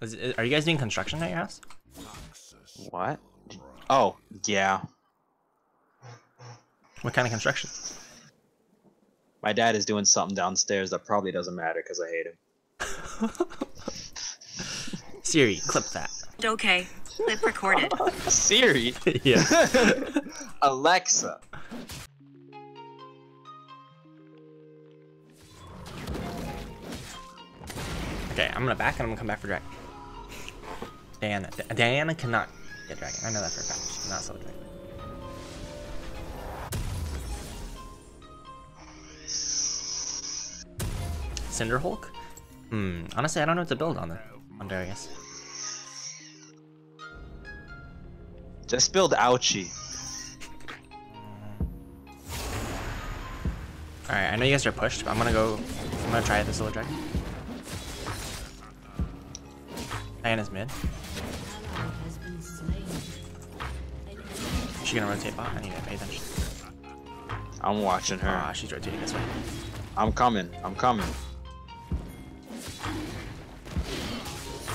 Is, is, are you guys doing construction at your house? What? Oh, yeah. What kind of construction? My dad is doing something downstairs that probably doesn't matter because I hate him. Siri, clip that. Okay. Clip recorded. Siri? yeah. Alexa. Okay, I'm gonna back and I'm gonna come back for dragon. Diana, D Diana cannot get dragon. I know that for a fact. She's not so dragon. Cinderhulk? Hmm. Honestly, I don't know what to build on there. On Darius. Just build Ouchie. Alright, I know you guys are pushed, but I'm gonna go. I'm gonna try the Solar Dragon. Diana's mid. Is she gonna rotate bot? I need to pay attention. I'm watching her. Ah, she's rotating this way. I'm coming. I'm coming.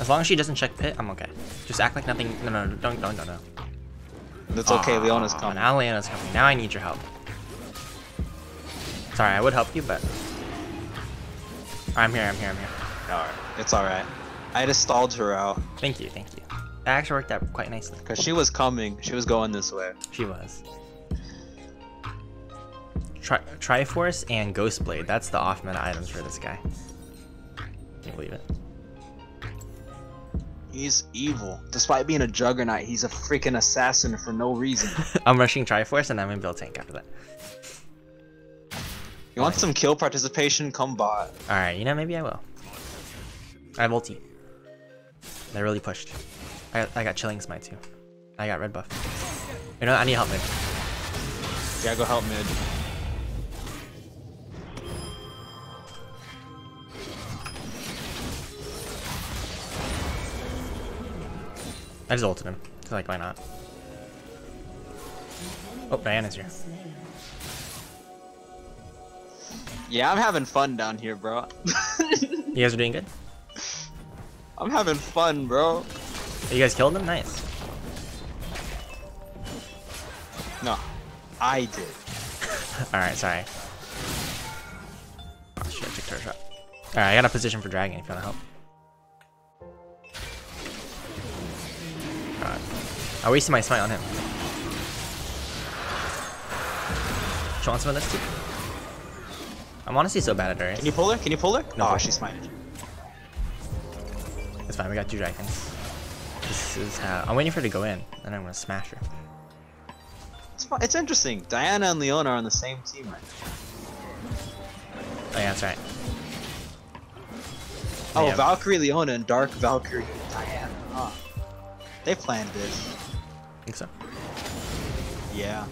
As long as she doesn't check pit, I'm okay. Just act like nothing. No, no, no, don't, don't, don't, no. It's okay. Leona's Aw, coming. Now Leona's coming. Now I need your help. Sorry, I would help you, but I'm here. I'm here. I'm here. Alright. It's alright. I just stalled her out Thank you. Thank you. That actually worked out quite nicely. because she was coming. She was going this way. She was. Tri Triforce and Ghostblade. That's the off meta items for this guy. Can you believe it? He's evil. Despite being a juggernaut, he's a freaking assassin for no reason. I'm rushing Triforce and I'm gonna build tank after that. You want some kill participation? Come bot. Alright, you know, maybe I will. I have ulti. They really pushed. I got, I got chilling smite too. I got red buff. You know, I need help mid. Yeah, go help mid. I just ulted him. So like, why not? Oh, Diana's here. Yeah, I'm having fun down here, bro. You guys are doing good? I'm having fun, bro. You guys killed him? Nice. No, I did. Alright, sorry. Oh shit, I took her shot. Alright, I got a position for dragon if you wanna help. God. I wasted my smite on him. She wants some of this too. I'm honestly so bad at Darius. Can you pull her? Can you pull her? No. oh, she's smited. It's fine, we got two dragons. This is how I'm waiting for her to go in, and I'm gonna smash her. It's, it's interesting. Diana and Leona are on the same team right now. Oh yeah, that's right. Oh, Yeah. Valkyrie Leona and Dark Valkyrie Diana. Huh. They planned this. I think so. Yeah.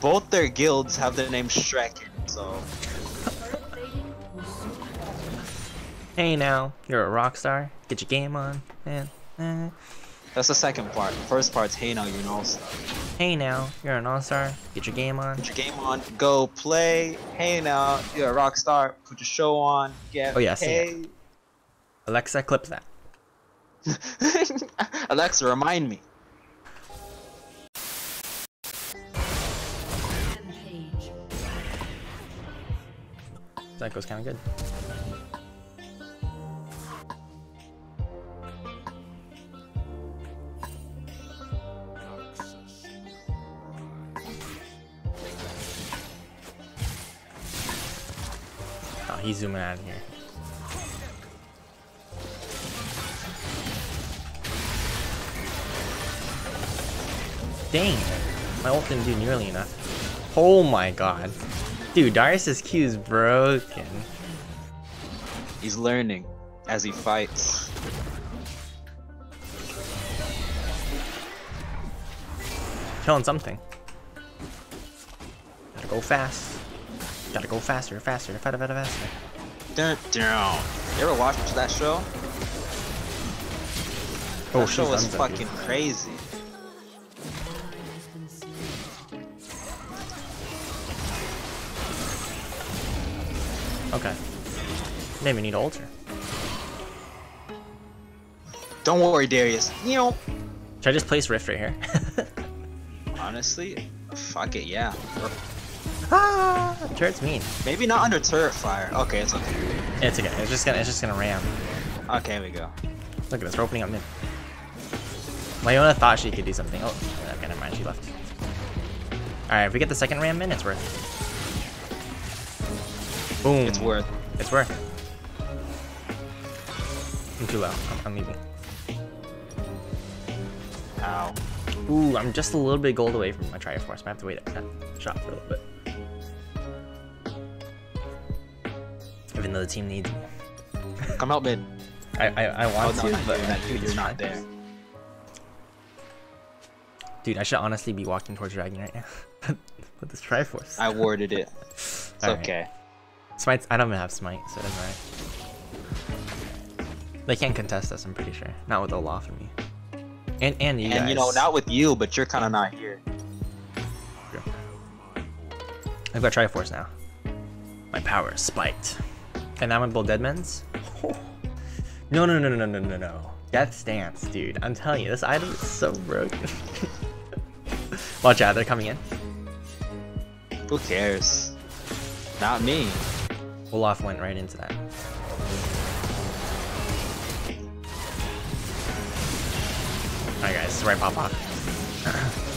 Both their guilds have the name Shrek in so Hey now, you're a rock star. Get your game on, man. Eh. that's the second part. The first part's hey now you're an all-star. Hey now, you're an all-star. Get your game on. Get your game on, go play. Hey now, you're a rock star. Put your show on, get Oh, yeah, I see. Alexa, clip that. Alexa, remind me. That goes kind of good. He's zooming out of here. Dang, my ult didn't do nearly enough. Oh my god. Dude, Darius's Q is broken. He's learning as he fights. Killing something. Gotta go fast. Gotta go faster, faster, faster, faster, faster. Dun, dun. You ever watch that show? Oh, that show was fucking something. crazy. Okay. Didn't even need to alter. Don't worry, Darius. You know, Should I just place Rift right here? honestly, fuck it, yeah. Ah, turret's mean. Maybe not under turret fire. Okay, it's okay. It's okay. It's just gonna. It's just gonna ram. Okay, here we go. Look at this. We're opening up mid. Leona thought she could do something. Oh, okay, never mind. She left. All right, if we get the second ram in, it's worth. Boom. It's worth. It's worth. I'm too low. I'm, I'm leaving. Ow. Ooh, I'm just a little bit gold away from my Triforce. I have to wait that shot for a little bit. Even though the team needs me. Come out mid. I, I, I Oh, want no, to, but you. Not you. it's You're not there. Dude, I should honestly be walking towards Dragon right now. With this Triforce. I worded it. It's okay. Smite, I don't even have Smite, so it doesn't matter. They can't contest us, I'm pretty sure. Not with Olaf and me. And, and you and you know, not with you, but you're kind of not here. I've got Triforce now. My power is spiked. And I'm gonna build Deadman's? No, no, no, no, no, no, no, no. Death's Dance, dude. I'm telling you, this item is so broken. Watch out, they're coming in. Who cares? Not me. Olaf went right into that. Alright guys, this is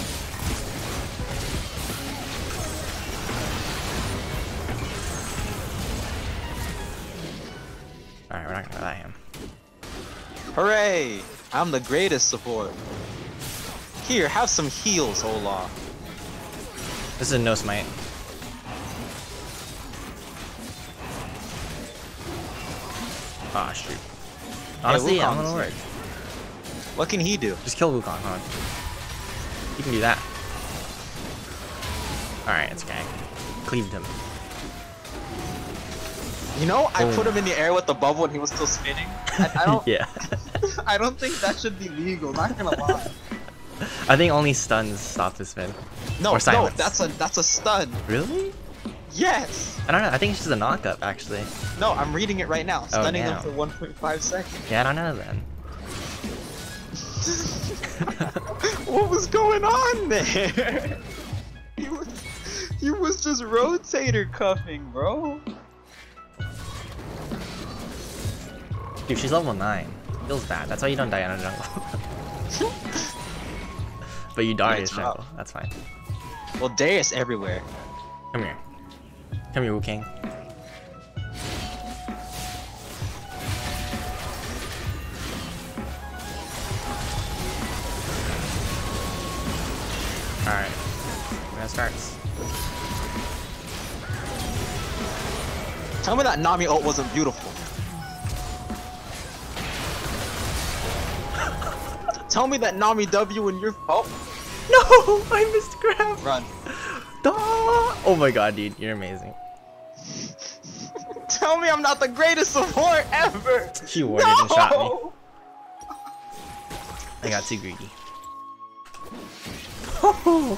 Alright, we're not gonna let him. Hooray! I'm the greatest support. Here, have some heals, Olaf. This is a no smite. Ah, shoot. Honestly, I'm Wukong's gonna work. What can he do? Just kill Wukong, huh? He can do that. Alright, it's okay. Cleaved him. You know, I Boom. put oh. him in the air with the bubble and he was still spinning. I, I don't. yeah. I don't think that should be legal. Not gonna lie. I think only stuns stop this spin. No, no, that's a that's a stun. Really? Yes. I don't know. I think it's just a knockup, actually. No, I'm reading it right now. Oh, stunning them for 1.5 seconds. Yeah, I don't know then. what was going on there? he was, he was just rotator cuffing, bro. Dude, she's level 9. Feels bad. That's why you don't die in a jungle. but you die in a jungle. That's fine. Well, Darius everywhere. Come here. Come here, Wu King. Alright. We're gonna start. Tell me that Nami ult wasn't beautiful. Tell me that Nami W and your oh No! I missed grab! run. Ah! Oh my god, dude. You're amazing. Tell me I'm not the greatest support ever. She warded and shot me. I got too greedy.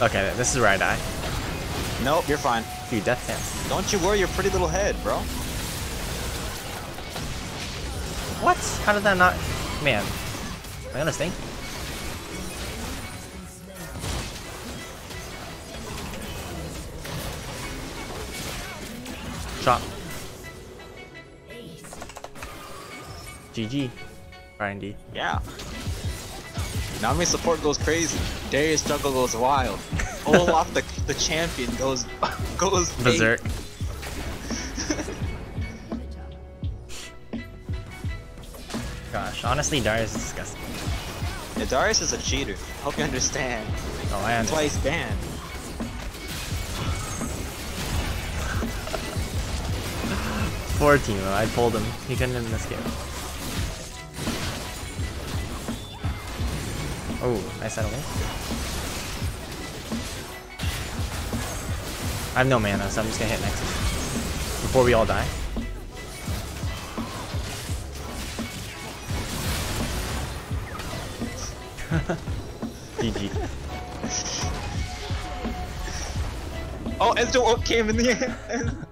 okay, this is where I die. Nope, you're fine. Dude, Death's Dance. Don't you worry your pretty little head, bro. What? How did that not... Man. Am I gonna stink? Shot. GG. Brian D. Yeah. Nami support goes crazy. Darius jungle goes wild. Olaf the the champion goes goes. Berserk. Gosh, honestly, Darius is disgusting. Yeah, Darius is a cheater. Hope you understand. Oh, I That's why he's banned. Poor Teemo, I pulled him. He couldn't this game. Oh, nice settling. I have no mana, so I'm just gonna hit next. Before we all die. GG. Oh, Ezreal ult came in the end.